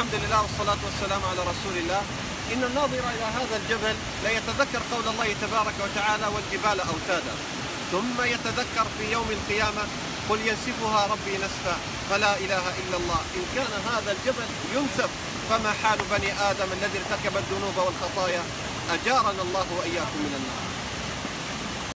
الحمد لله والصلاة والسلام على رسول الله. إن الناظر إلى هذا الجبل لا يتذكر قول الله تبارك وتعالى والجبال أوتادا. ثم يتذكر في يوم القيامة قل ينسفها ربي نسفا. فلا إله إلا الله. إن كان هذا الجبل ينسف فما حال بني آدم الذي ارتكب الذنوب والخطايا؟ أجارنا الله وإياكم من النار.